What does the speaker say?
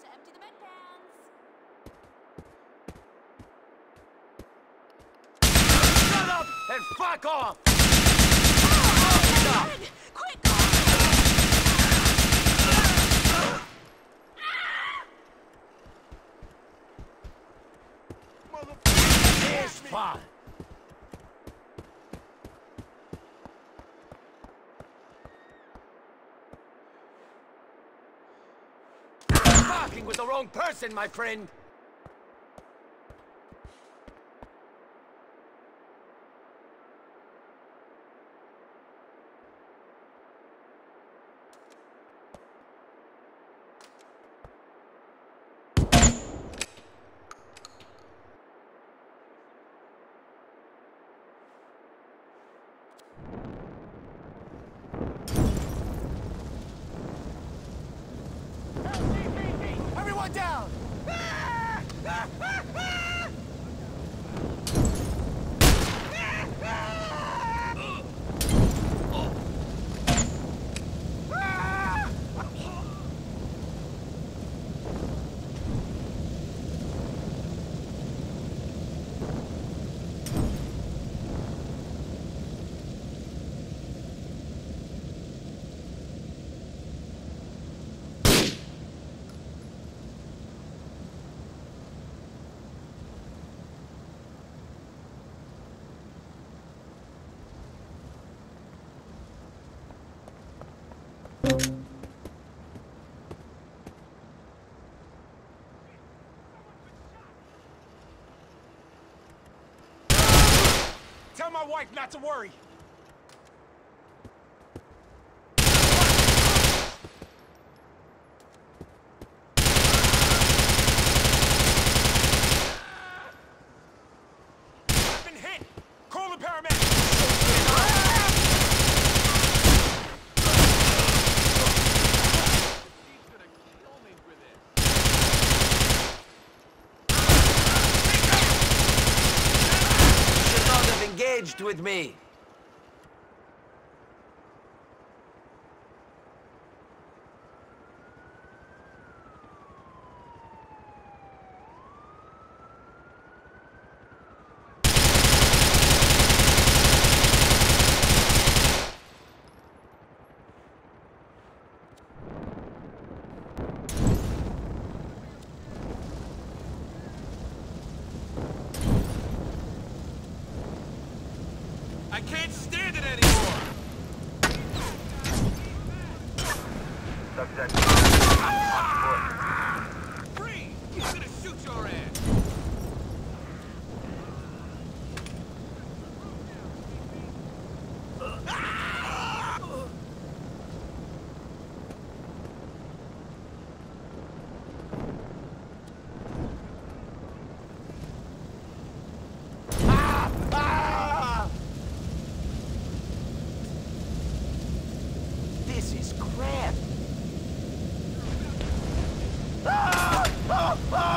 to empty the med pans. Shut up and fuck off! Oh, Red, quick! It's fine. Fucking with the wrong person, my friend. Down! Tell my wife not to worry. Engaged with me. I can't stand it anymore. Subject Freeze! Is